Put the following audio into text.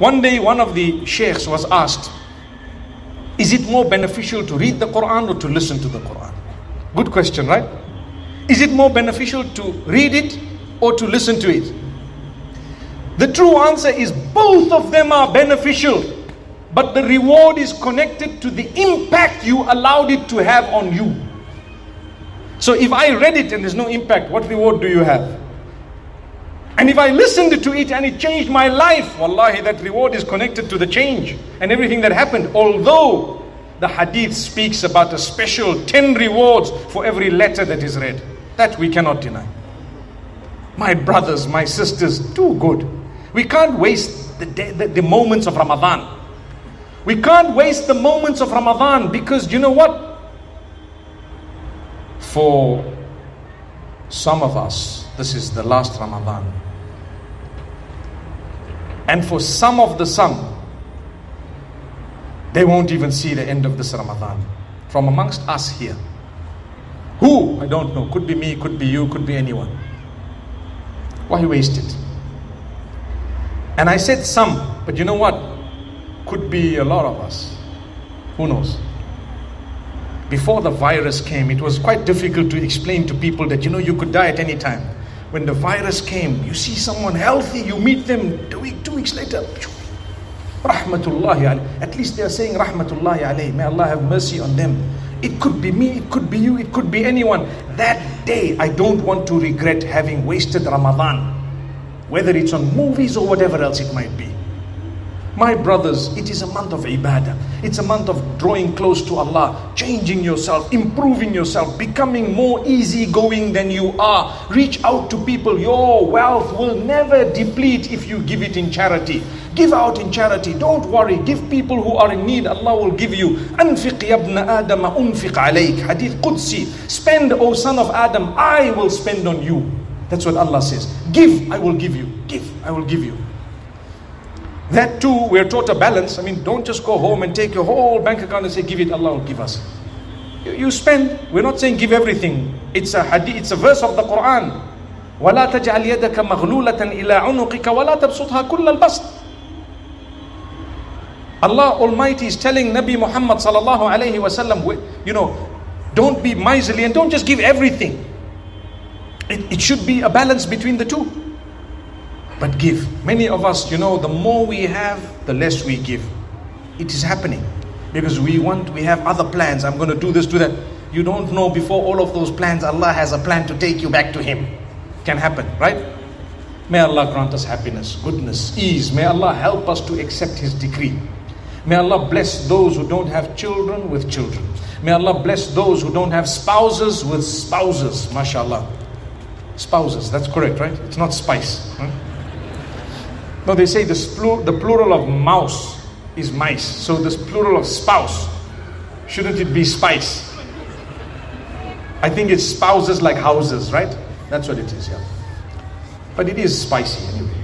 One day, one of the sheikhs was asked, Is it more beneficial to read the Quran or to listen to the Quran? Good question, right? Is it more beneficial to read it or to listen to it? The true answer is both of them are beneficial, but the reward is connected to the impact you allowed it to have on you. So if I read it and there's no impact, what reward do you have? And if I listened to it and it changed my life, wallahi, that reward is connected to the change and everything that happened. Although the hadith speaks about a special 10 rewards for every letter that is read. That we cannot deny. My brothers, my sisters, do good. We can't waste the, the, the moments of Ramadan. We can't waste the moments of Ramadan because you know what? For some of us, this is the last Ramadan. And for some of the some, they won't even see the end of this Ramadan. From amongst us here. Who? I don't know. Could be me, could be you, could be anyone. Why waste it? And I said some, but you know what? Could be a lot of us. Who knows? Before the virus came, it was quite difficult to explain to people that you know you could die at any time. When the virus came, you see someone healthy, you meet them two, week, two weeks later, Rahmatullahi. At least they are saying Rahmatullahi alayhi. May Allah have mercy on them. It could be me, it could be you, it could be anyone. That day, I don't want to regret having wasted Ramadan, whether it's on movies or whatever else it might be. My brothers, it is a month of ibadah. It's a month of drawing close to Allah, changing yourself, improving yourself, becoming more easygoing than you are. Reach out to people. Your wealth will never deplete if you give it in charity. Give out in charity. Don't worry. Give people who are in need. Allah will give you. أنفق يا ابن آدم أنفق عليك. Hadith Qudsi. Spend, O son of Adam, I will spend on you. That's what Allah says. Give, I will give you. Give, I will give you. That too, we're taught a balance. I mean, don't just go home and take your whole bank account and say, give it, Allah will give us. You, you spend, we're not saying give everything. It's a hadith, it's a verse of the Quran. ولا تجعل يدك مغلولة إلى عنقك ولا تبسطها كل البسط. Allah Almighty is telling Nabi Muhammad sallallahu alayhi wasallam, you know, don't be miserly and don't just give everything. It, it should be a balance between the two but give. Many of us, you know, the more we have, the less we give. It is happening because we want, we have other plans. I'm going to do this, do that. You don't know before all of those plans, Allah has a plan to take you back to Him. Can happen, right? May Allah grant us happiness, goodness, ease. May Allah help us to accept His decree. May Allah bless those who don't have children with children. May Allah bless those who don't have spouses with spouses. MashaAllah. Spouses, that's correct, right? It's not spice. No, they say the, the plural of mouse is mice. So this plural of spouse, shouldn't it be spice? I think it's spouses like houses, right? That's what it is, yeah. But it is spicy anyway.